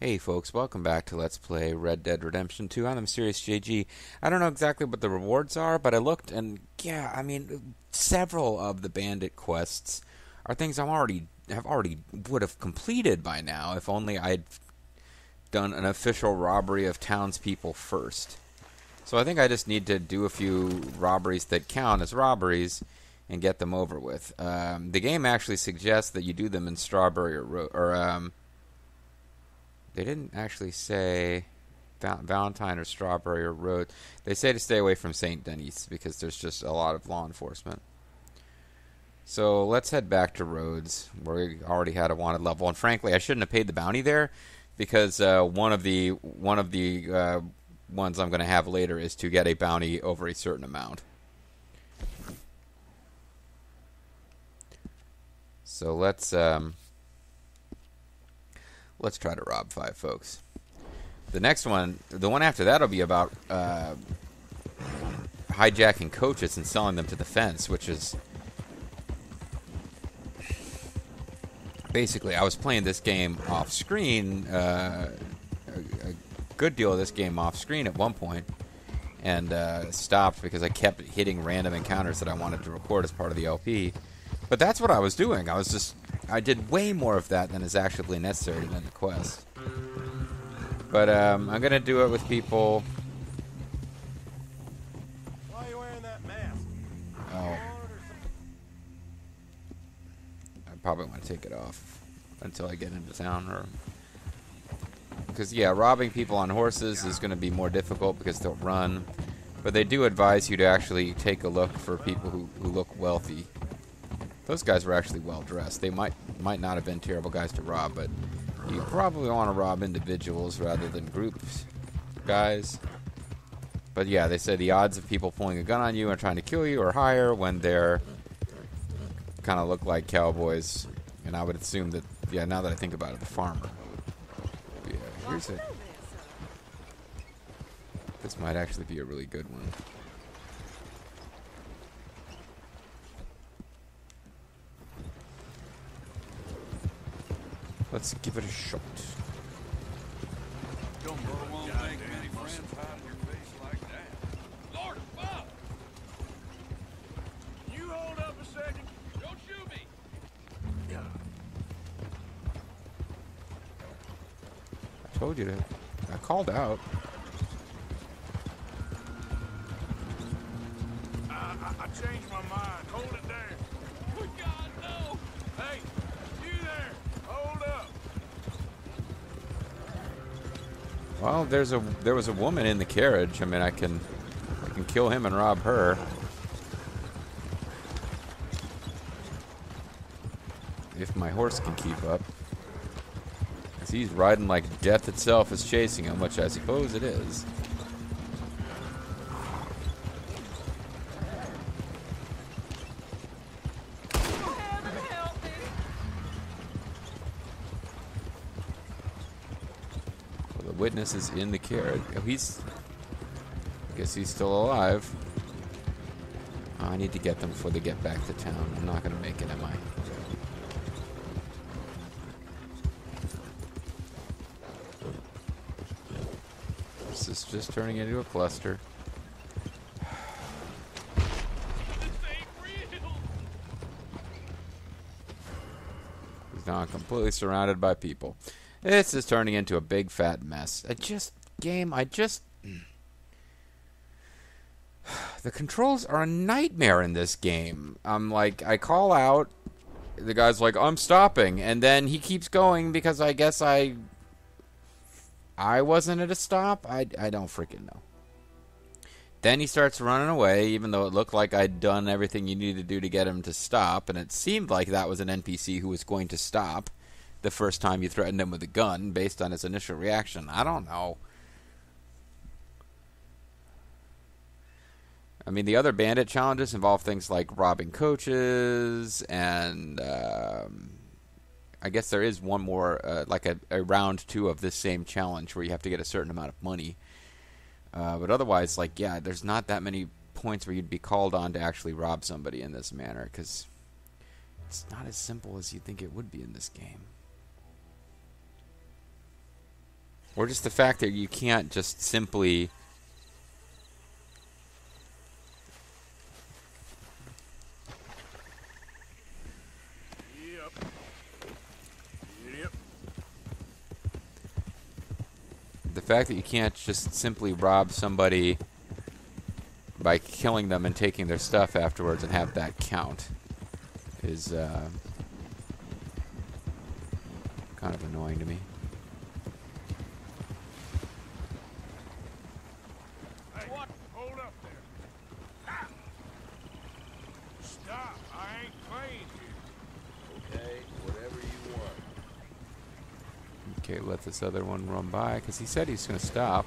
Hey folks, welcome back to Let's Play Red Dead Redemption 2. I'm Serious JG. I don't know exactly what the rewards are, but I looked and yeah, I mean several of the bandit quests are things I'm already have already would have completed by now if only I'd done an official robbery of townspeople first. So I think I just need to do a few robberies that count as robberies and get them over with. Um, the game actually suggests that you do them in Strawberry or, or um, they didn't actually say Val- Valentine or Strawberry or Road. They say to stay away from St. Denis because there's just a lot of law enforcement. So let's head back to Rhodes, where we already had a wanted level. And frankly, I shouldn't have paid the bounty there because uh, one of the one of the uh, ones I'm going to have later is to get a bounty over a certain amount. So let's um, let's try to rob five folks. The next one, the one after that, will be about uh, hijacking coaches and selling them to the fence, which is basically I was playing this game off screen, uh, a, a, good deal of this game off screen at one point, and uh, stopped because I kept hitting random encounters that I wanted to record as part of the LP. But that's what I was doing. I was just I did way more of that than is actually necessary to win the quest. But um, I'm gonna do it with people. Why are you wearing that mask? Oh, I probably want to take it off until I get into town, or because yeah, robbing people on horses is going to be more difficult because they'll run. But they do advise you to actually take a look for people who, who look wealthy. Those guys were actually well dressed. They might might not have been terrible guys to rob, but you probably want to rob individuals rather than groups, guys. But yeah, they say the odds of people pulling a gun on you and trying to kill you are higher when they're kind of look like cowboys. And I would assume that, yeah, now that I think about it, the farmer. Yeah, here's a. This might actually be a really good one. Let's give it a shot. Don't mother won't make many friends hiding your face like that. Lord above! You hold up a second. Don't shoot me! I told you to. I called out. I changed my mind. Hold it there. Oh, God, no! Hey, you there. Hold up. Well, there's a there was a woman in the carriage. I mean, I can I can kill him and rob her. If my horse can keep up. 'Cause he's riding like death itself is chasing him, which I suppose it is. Witness is in the carriage. Oh, he's. I guess he's still alive. Oh, I need to get them before they get back to town. I'm not gonna make it, am I? This is just turning into a cluster. He's now completely surrounded by people. This is turning into a big fat mess. I just game. I just. The controls are a nightmare in this game. I'm like, I call out. The guy's like, I'm stopping. And then he keeps going because I guess I. I wasn't at a stop? I, I don't freaking know. Then he starts running away, even though it looked like I'd done everything you needed to do to get him to stop, and it seemed like that was an NPC who was going to stop the first time you threatened him with a gun based on his initial reaction. I don't know. I mean, the other bandit challenges involve things like robbing coaches, and um, I guess there is one more, uh, like a, a round two of this same challenge where you have to get a certain amount of money. Uh, but otherwise, like, yeah, there's not that many points where you'd be called on to actually rob somebody in this manner because it's not as simple as you think it would be in this game. Or just the fact that you can't just simply Yep. Yep. the fact that you can't just simply rob somebody by killing them and taking their stuff afterwards and have that count is uh, kind of annoying to me. Hey, what? Hold up there. Ah! Stop. I ain't playing you. Okay, whatever you want. Okay, let this other one run by because he said he's going to stop.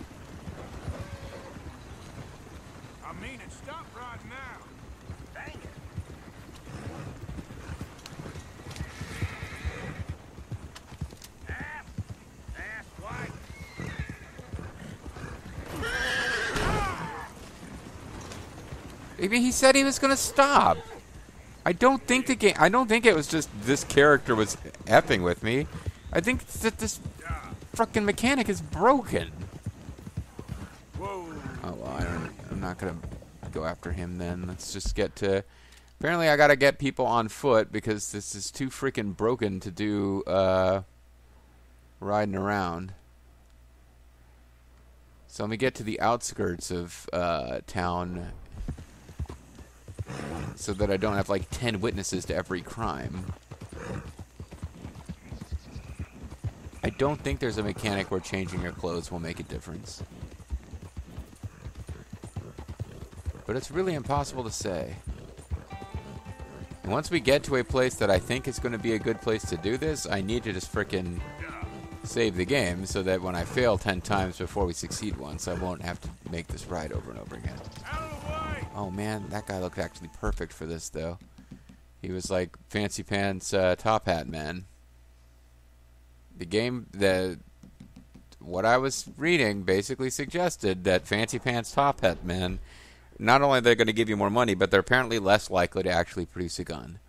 I mean it. Stop right now. Dang it. Ass. Ass white. I mean, he said he was going to stop. I don't think the game. I don't think it was just this character was effing with me. I think that this fucking mechanic is broken. Whoa. Oh well, I don't. I'm not gonna go after him then. Let's just get to. Apparently, I gotta get people on foot because this is too freaking broken to do uh, riding around. So let me get to the outskirts of uh, town, so that I don't have like ten witnesses to every crime. I don't think there's a mechanic where changing your clothes will make a difference. but it's really impossible to say. And once we get to a place that I think is going to be a good place to do this, I need to just frickin' save the game so that when I fail 10 times before we succeed once, I won't have to make this ride over and over again. Oh man, that guy looked actually perfect for this though. He was like Fancy Pants uh, Top Hat Man. The game, the what I was reading basically suggested that Fancy Pants Top Hat men, not only they're going to give you more money, but they're apparently less likely to actually produce a gun.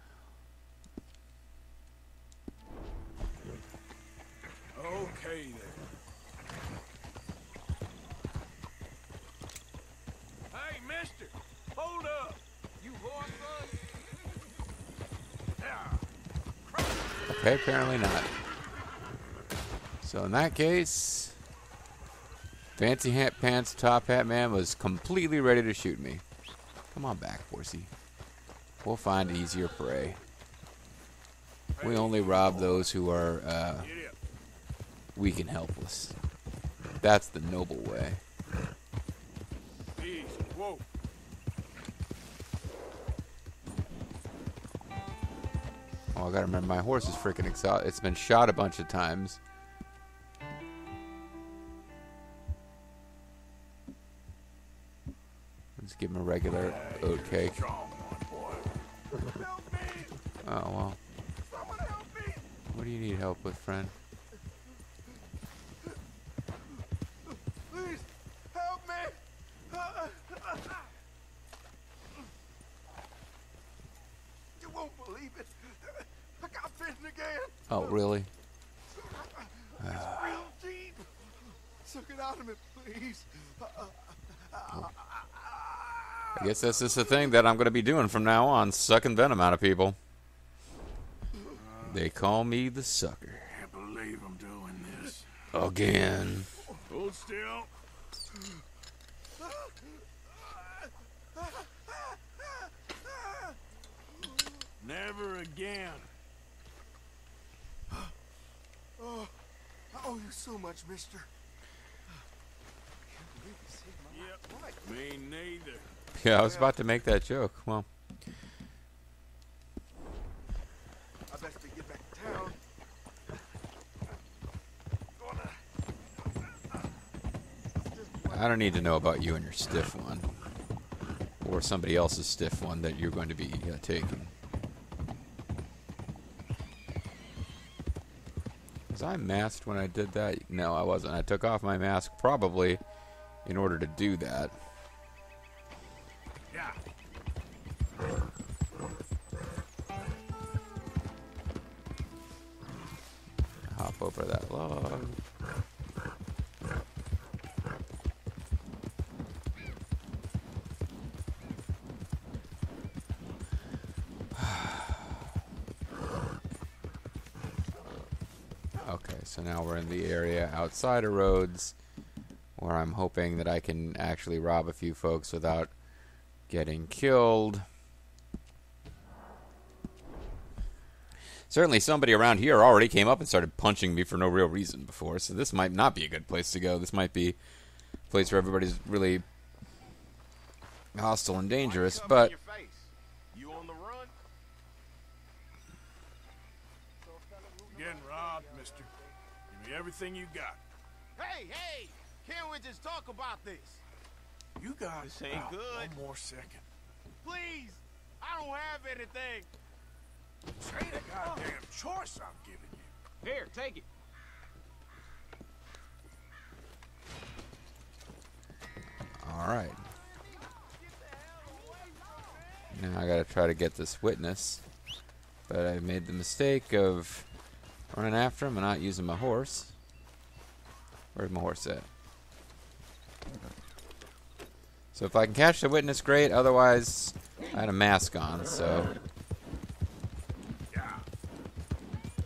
Okay then. Hey, mister! Hold up! You horse. Okay, apparently not. So in that case, Fancy Hat Pants Top Hat Man was completely ready to shoot me. Come on back, horsey. We'll find easier prey. We only rob those who are uh, weak and helpless. That's the noble way. Oh, I gotta remember my horse is freaking exhausted. It's been shot a bunch of times. Regular oat cake. Strong one, boy. Help me! Oh well. Someone help me! What do you need help with, friend? Please, help me! You won't believe it. I got bitten again. Oh, really? It's real deep. Suck it out of me, please. I guess that's just a thing that I'm going to be doing from now on, sucking venom out of people. They call me the sucker. Can't believe I'm doing this. Again. Hold still. Never again. Oh, I owe you so much, mister. Can't believe this hit my Yep. Me neither. Yeah, I was about to make that joke. Well, I best to get back to town. I don't need to know about you and your stiff one. Or somebody else's stiff one that you're going to be uh, taking. Was I masked when I did that? No, I wasn't. I took off my mask probably in order to do that. The area outside of Rhodes where I'm hoping that I can actually rob a few folks without getting killed. Certainly, somebody around here already came up and started punching me for no real reason before, so this might not be a good place to go. This might be a place where everybody's really hostile and dangerous, but You on the run? Getting robbed, mister. Give me everything you got. Hey, hey! Can't we just talk about this? You guys This ain't Oh, good. One more second. Please! I don't have anything. This ain't a goddamn choice I'm giving you. Here, take it. all right. Now I gotta try to get this witness, but I made the mistake of running after him and not using my horse. Where's my horse at? So if I can catch the witness, great. Otherwise, I had a mask on, so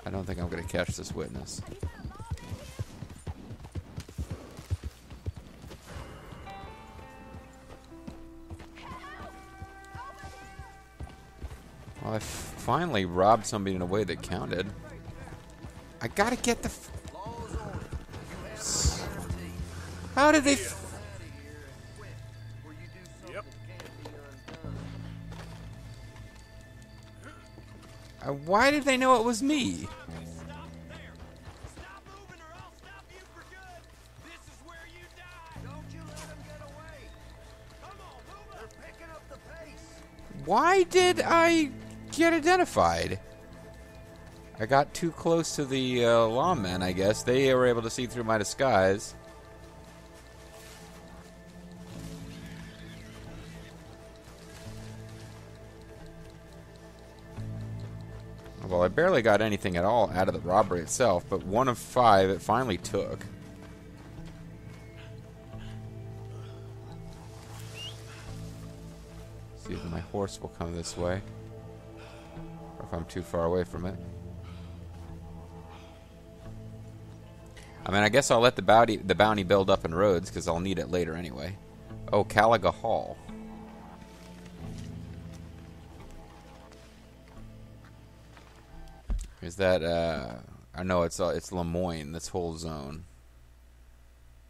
I don't think I'm gonna catch this witness. Well, I finally robbed somebody in a way that counted. I gotta get the. How did they? Yep. uh, why did they know it was me? Stop moving or I'll stop you for good. This is where you die. Don't you let them get away. Come on, move They're picking up the pace. Why did I get identified? I got too close to the uh, lawmen, I guess. They were able to see through my disguise. Well, I barely got anything at all out of the robbery itself, but one of five it finally took. See if my horse will come this way. Or if I'm too far away from it. I mean, I guess I'll let the bounty the bounty build up in Rhodes because I'll need it later anyway. Oh, Caliga Hall. Is that uh I know it's uh, it's Lemoyne, this whole zone.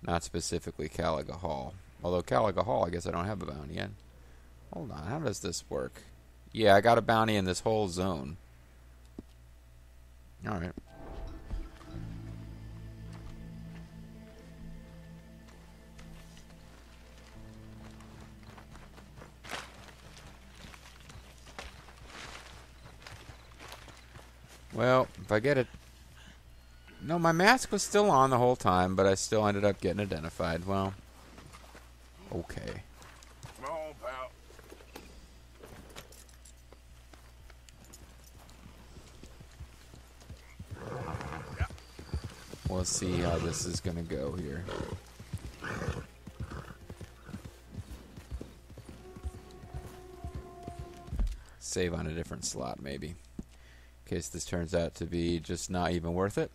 Not specifically Caliga Hall. Although Caliga Hall, I guess I don't have a bounty yet. Hold on, how does this work? Yeah, I got a bounty in this whole zone. Alright. Well, if I get it. No, my mask was still on the whole time, but I still ended up getting identified. Well, okay. On, pal. We'll see how this is going to go here. Save on a different slot, maybe. Case this turns out to be just not even worth it.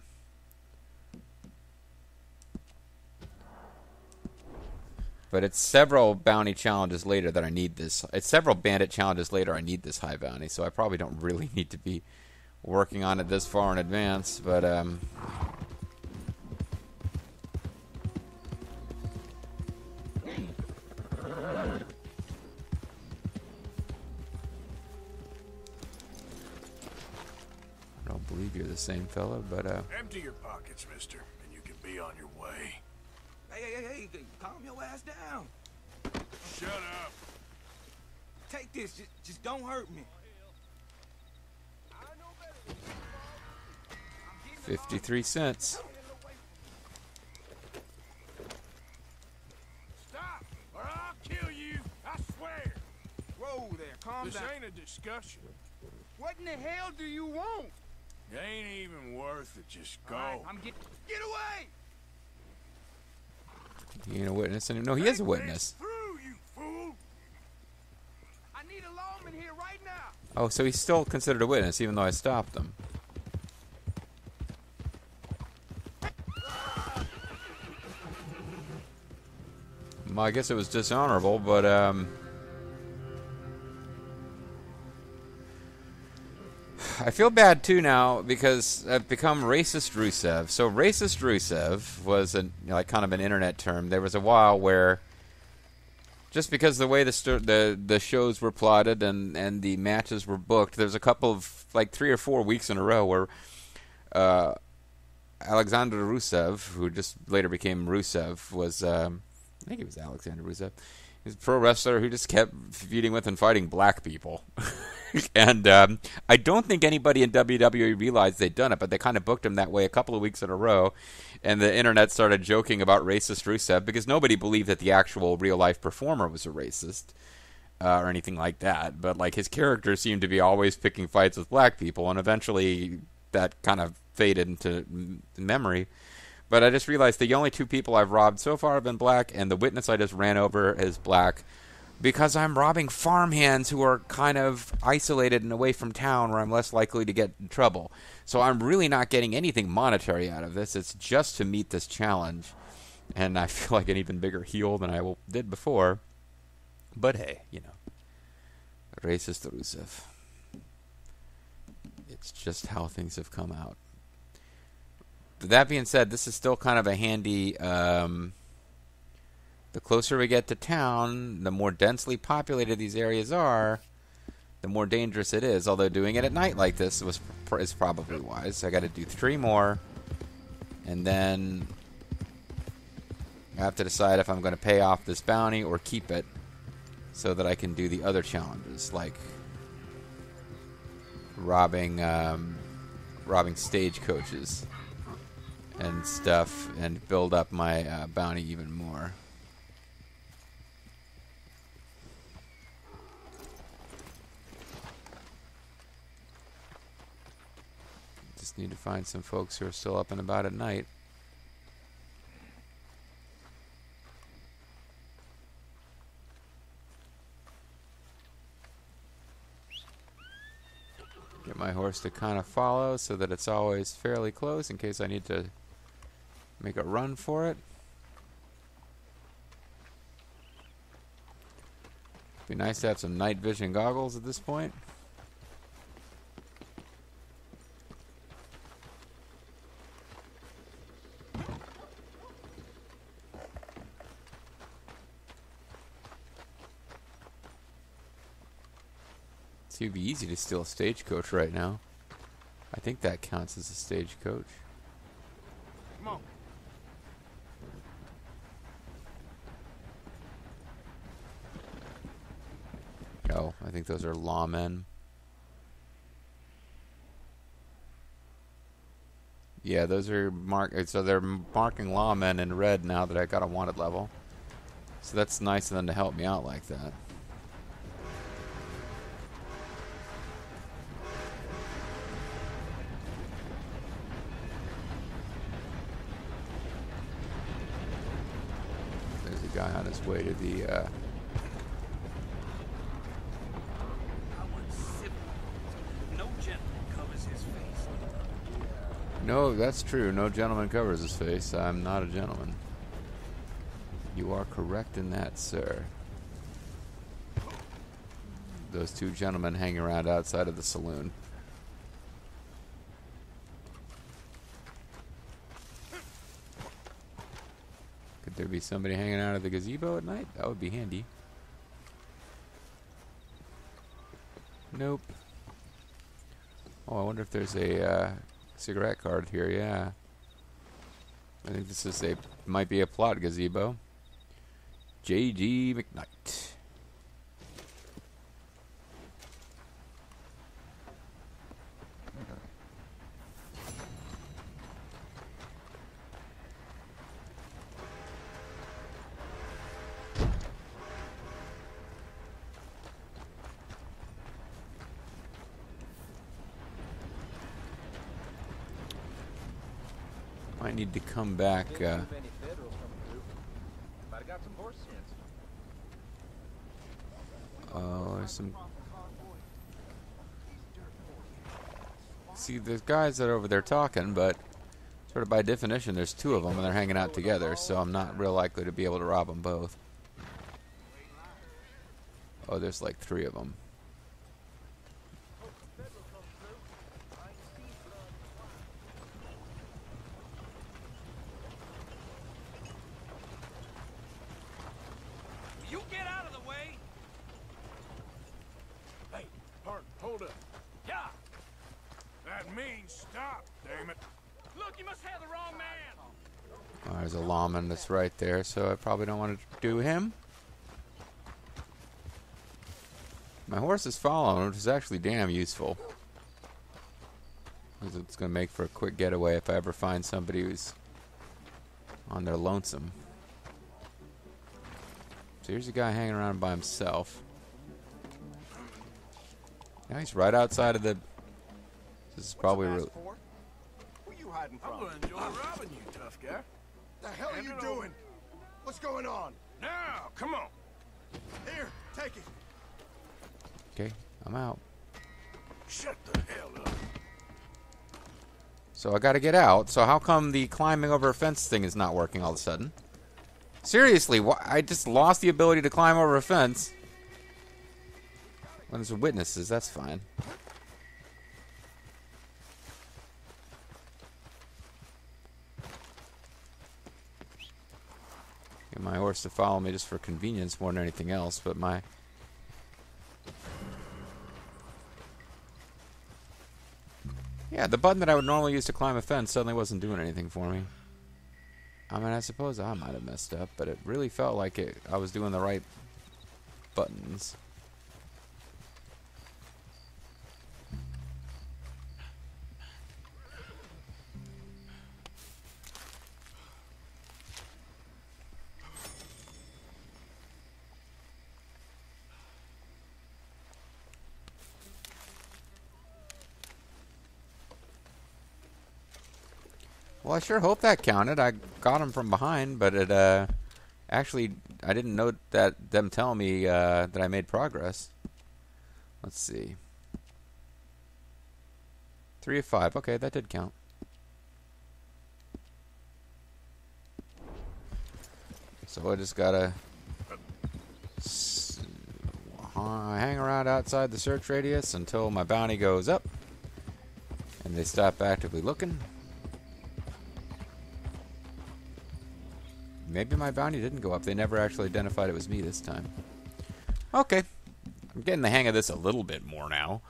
But it's several bounty challenges later that I need this. It's several bandit challenges later I need this high bounty, so I probably don't really need to be working on it this far in advance. But um, you're the same fella, but uh, Empty your pockets, mister, and you can be on your way. Hey, hey, hey, hey, calm your ass down. Shut up. Take this, just, just don't hurt me. 53 cents. Stop, or I'll kill you. I swear. Whoa there, calm This down. ain't a discussion. What in the hell do you want? It ain't even worth it. Just go. Right, I'm get get away. He ain't a witness anymore. No, he is a witness. Through, you fool. I need a lawman here right now. Oh, so he's still considered a witness, even though I stopped him. I guess it was dishonorable, but um, I feel bad too now because I've become racist Rusev. So racist Rusev was a like kind of an internet term. There was a while where just because the way the the the shows were plotted and and the matches were booked, there's a couple of like three or four weeks in a row where uh, Alexander Rusev, who just later became Rusev, was um, I think it was Alexander Rusev. He's a pro wrestler who just kept feuding with and fighting black people. and um, I don't think anybody in WWE realized they'd done it, but they kind of booked him that way a couple of weeks in a row. And the internet started joking about racist Rusev because nobody believed that the actual real life performer was a racist uh, or anything like that. But like his character seemed to be always picking fights with black people, and eventually that kind of faded into memory. But I just realized the only two people I've robbed so far have been black, and the witness I just ran over is black because I'm robbing farmhands who are kind of isolated and away from town where I'm less likely to get in trouble. So I'm really not getting anything monetary out of this. It's just to meet this challenge. And I feel like an even bigger heel than I did before. But hey, you know. Racist Rusev. It's just how things have come out. That being said, this is still kind of a handy. Um, the closer we get to town, the more densely populated these areas are, the more dangerous it is. Although doing it at night like this was is probably wise. I got to do three more, and then I have to decide if I'm going to pay off this bounty or keep it, so that I can do the other challenges like robbing um, robbing stagecoaches and stuff, and build up my uh, bounty even more. Just need to find some folks who are still up and about at night. Get my horse to kind of follow so that it's always fairly close in case I need to make a run for it. Be nice to have some night vision goggles at this point. See, it'd be easy to steal a stagecoach right now. I think that counts as a stagecoach. Come on. I think those are lawmen. Yeah, those are mark. So they're marking lawmen in red now that I got a wanted level. So that's nice of them to help me out like that. There's a guy on his way to the. Uh, I want civil. No gentleman covers his face. No, that's true. No gentleman covers his face. I'm not a gentleman. You are correct in that, sir. Those two gentlemen hang around outside of the saloon. Could there be somebody hanging out at the gazebo at night? That would be handy. Nope. Oh, I wonder if there's a uh, cigarette card here. Yeah. I think this is a might be a plot gazebo. J.G. McKnight. need to come back. Uh, uh some. See, there's guys that are over there talking, but sort of by definition, there's two of them and they're hanging out together, so I'm not real likely to be able to rob them both. Oh, there's like three of them. Yeah! That means stop, damn it. Look, you must have the wrong man! Oh, there's a lawman that's right there, so I probably don't want to do him. My horse is following, which is actually damn useful. it's going to make for a quick getaway if I ever find somebody who's on their lonesome. So here's a guy hanging around by himself. Now he's right outside of the. This is probably. Re- for? Who you hiding from? I'm from? gonna enjoy robbing you, tough guy. The hell are you it over. doing? What's going on? Now, come on. Here, take it. okay, I'm out. Shut the hell up. So I got to get out. So how come the climbing over a fence thing is not working all of a sudden? Seriously, wh- I just lost the ability to climb over a fence. When there's witnesses, that's fine. Get my horse to follow me just for convenience more than anything else, but my Yeah, the button that I would normally use to climb a fence suddenly wasn't doing anything for me. I mean, I suppose I might have messed up, but it really felt like it. I was doing the right buttons. Well, I sure hope that counted. I got him from behind, but it uh, actually I didn't note that them telling me uh, that I made progress. Let's see. Three of five. Okay, that did count. So I just gotta hang around outside the search radius until my bounty goes up, and they stop actively looking. Maybe my bounty didn't go up. They never actually identified it was me this time. Okay. I'm getting the hang of this a little bit more now.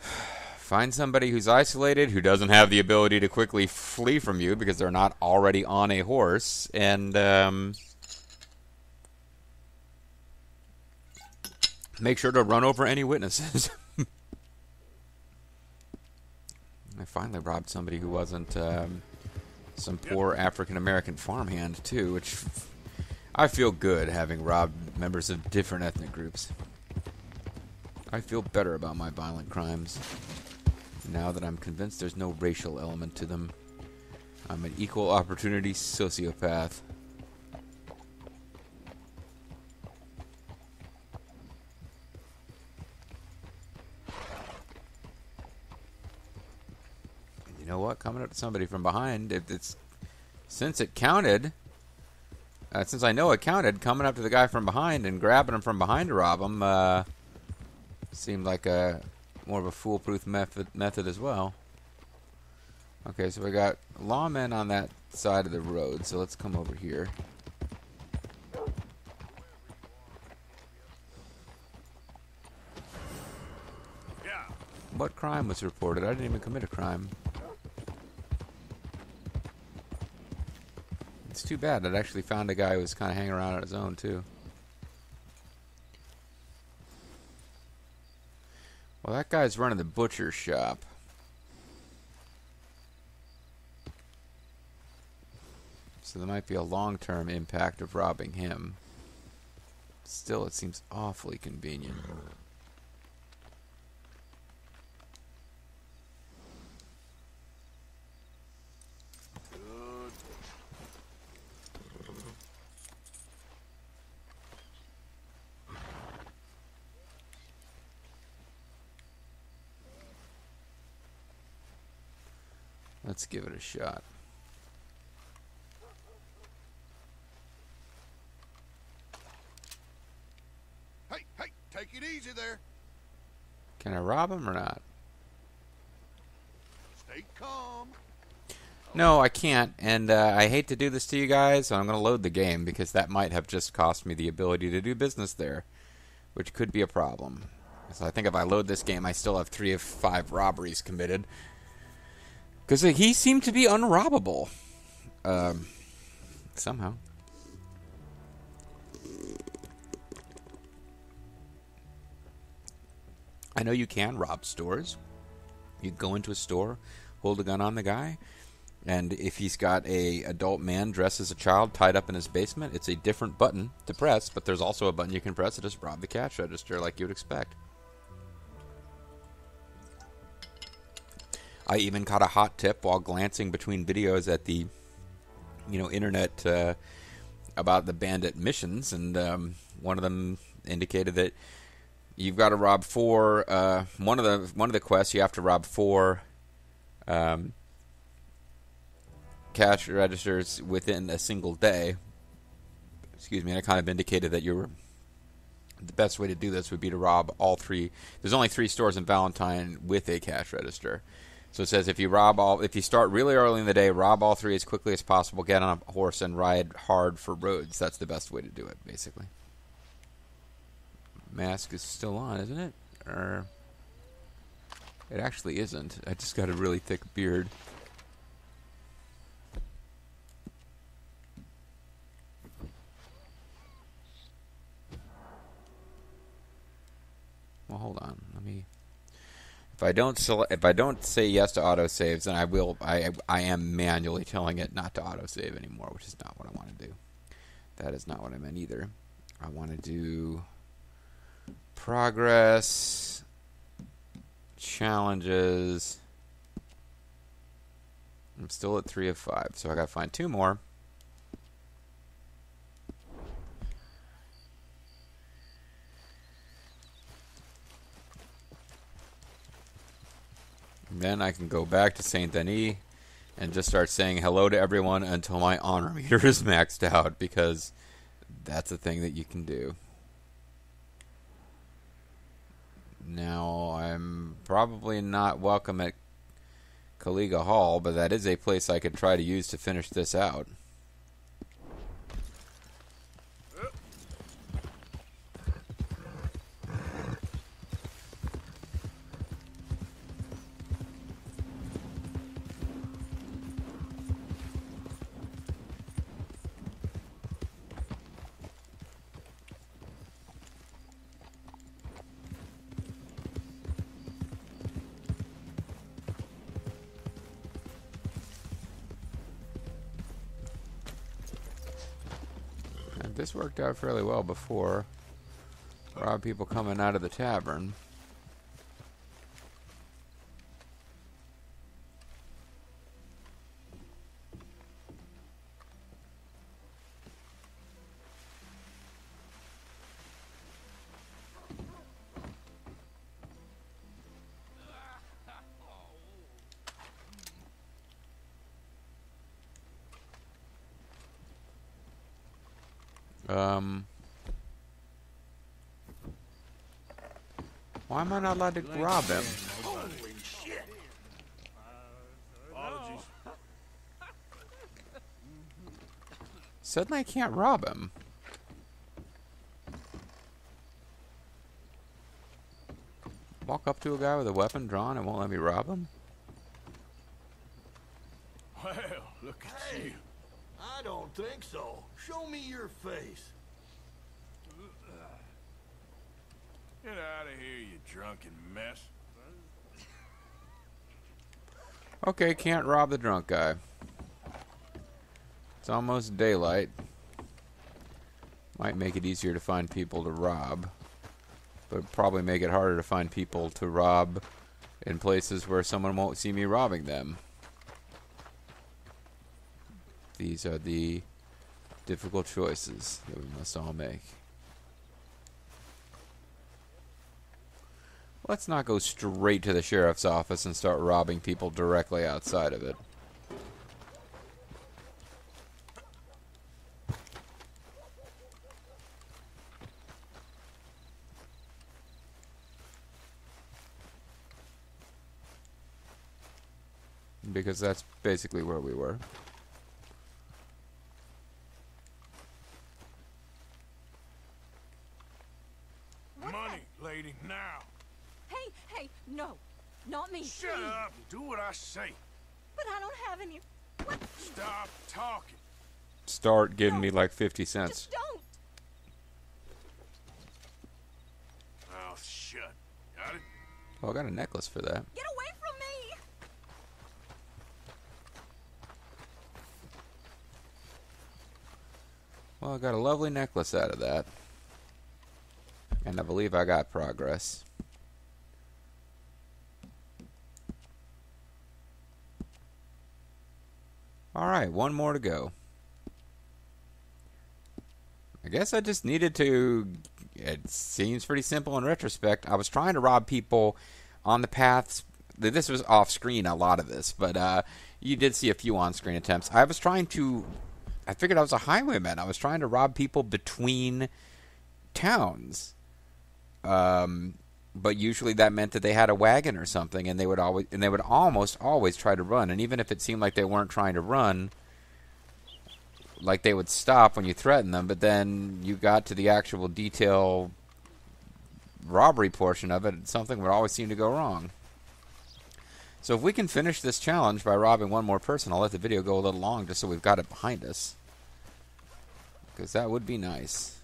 Find somebody who's isolated, who doesn't have the ability to quickly flee from you because they're not already on a horse, and um, make sure to run over any witnesses. I finally robbed somebody who wasn't um, some poor African American farmhand too, which I feel good having robbed members of different ethnic groups. I feel better about my violent crimes now that I'm convinced there's no racial element to them. I'm an equal opportunity sociopath. You know what? Coming up to somebody from behind, if it's since it counted, uh, since I know it counted, coming up to the guy from behind and grabbing him from behind to rob him uh, seemed like a more of a foolproof method method as well. Okay, so we got lawmen on that side of the road, so let's come over here. What crime was reported? I didn't even commit a crime. It's too bad. I'd actually found a guy who was kind of hanging around on his own, too. Well, that guy's running the butcher shop. So there might be a long term impact of robbing him. Still, it seems awfully convenient. Good. Let's give it a shot. Hey, hey, take it easy there. Can I rob him or not? Stay calm. No, I can't, and uh, I hate to do this to you guys. So I'm going to load the game because that might have just cost me the ability to do business there, which could be a problem. So I think if I load this game, I still have three of five robberies committed because he seemed to be unrobbable um, somehow. I know you can rob stores. You go into a store, hold a gun on the guy, and if he's got a adult man dressed as a child tied up in his basement, it's a different button to press, but there's also a button you can press to just rob the cash register like you would expect. I even caught a hot tip while glancing between videos at the, you know, internet uh, about the bandit missions, and um, one of them indicated that you've got to rob four. Uh, one of the one of the quests you have to rob four um, cash registers within a single day. Excuse me. And it kind of indicated that you were the best way to do this would be to rob all three. There's only three stores in Valentine with a cash register. So it says if you rob all, if you start really early in the day, rob all three as quickly as possible, get on a horse and ride hard for Rhodes. That's the best way to do it, basically. Mask is still on, isn't it? Or it actually isn't. I just got a really thick beard. Well, hold on. Let me. If I don't if I don't say yes to autosaves, then I will. I I am manually telling it not to autosave anymore, which is not what I want to do. That is not what I meant either. I want to do progress, challenges. I'm still at three of five, so I got to find two more. Then I can go back to Saint Denis and just start saying hello to everyone until my honor meter is maxed out because that's a thing that you can do. Now, I'm probably not welcome at Caliga Hall, but that is a place I could try to use to finish this out. Worked out fairly well before. Rob people coming out of the tavern. Um. Why am I not allowed to rob him? Holy shit. Apologies. Suddenly I can't rob him. Walk up to a guy with a weapon drawn and won't let me rob him? Well, look at Hey, you. I don't think so. Show me your face. Get out of here, you drunken mess. Okay, can't rob the drunk guy. It's almost daylight. Might make it easier to find people to rob. But probably make it harder to find people to rob in places where someone won't see me robbing them. These are the difficult choices that we must all make. Let's not go straight to the sheriff's office and start robbing people directly outside of it. Because that's basically where we were. I say. But I don't have any. What? Stop talking. Start giving me like 50 cents. Just don't. Mouth shut. Got it? Oh, I got a necklace for that. Get away from me. Well, I got a lovely necklace out of that. And I believe I got progress. Alright, one more to go. I guess I just needed to. It seems pretty simple in retrospect. I was trying to rob people on the paths. This was off screen, a lot of this, but uh, you did see a few on screen attempts. I was trying to I figured I was a highwayman. I was trying to rob people between towns. Um, but usually that meant that they had a wagon or something, and they would always and they would almost always try to run. And even if it seemed like they weren't trying to run, like they would stop when you threatened them. But then you got to the actual detail robbery portion of it, something would always seem to go wrong. So if we can finish this challenge by robbing one more person, I'll let the video go a little long just so we've got it behind us. Because that would be nice.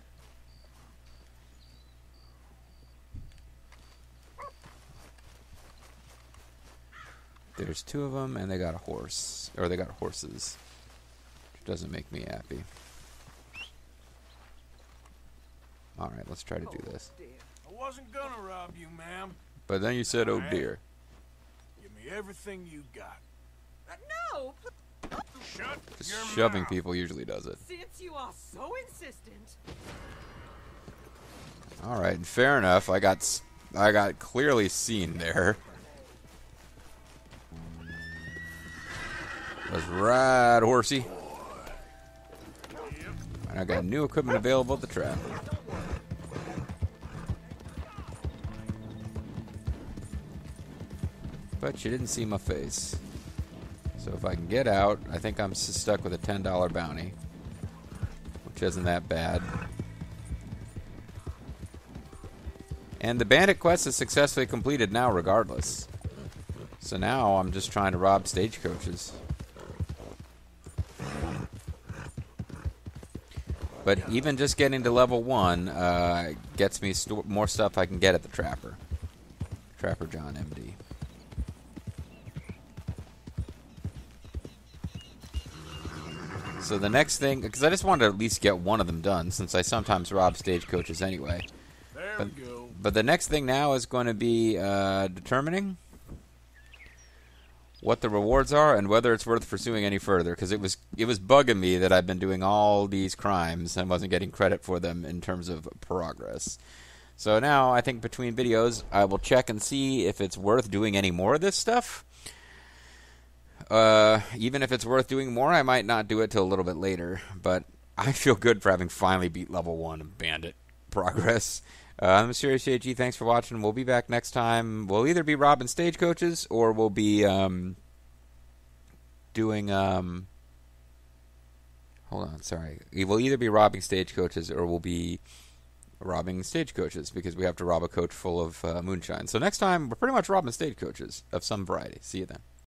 There's two of them, and they got a horse. Or they got horses. Which doesn't make me happy. Alright, let's try to do this. I wasn't gonna rob you, ma'am. But then you said, oh Alright. dear. Give me everything you got. Uh, no. Shut Just your shoving mouth. people usually does it. Since you are so insistent. All right, and fair enough. I got s- I got clearly seen there. Let's ride, horsey. And I got new equipment available at the trap. But you didn't see my face. So if I can get out, I think I'm stuck with a $10 bounty. Which isn't that bad. And the bandit quest is successfully completed now, regardless. So now I'm just trying to rob stagecoaches. But even just getting to level one uh, gets me sto- more stuff I can get at the Trapper. Trapper John MD. So the next thing, because I just wanted to at least get one of them done, since I sometimes rob stagecoaches anyway. There But- we go. But the next thing now is going to be uh, determining what the rewards are and whether it's worth pursuing any further. Because it was it was bugging me that I've been doing all these crimes and wasn't getting credit for them in terms of progress. So now I think between videos I will check and see if it's worth doing any more of this stuff. Uh, even if it's worth doing more, I might not do it till a little bit later. But I feel good for having finally beat level one of Bandit progress. Uh, I'm Mysterious JG. Thanks for watching. We'll be back next time. We'll either be robbing stagecoaches or we'll be um, doing. Um, hold on, sorry. We'll either be robbing stagecoaches or we'll be robbing stagecoaches because we have to rob a coach full of uh, moonshine. So next time, we're pretty much robbing stagecoaches of some variety. See you then.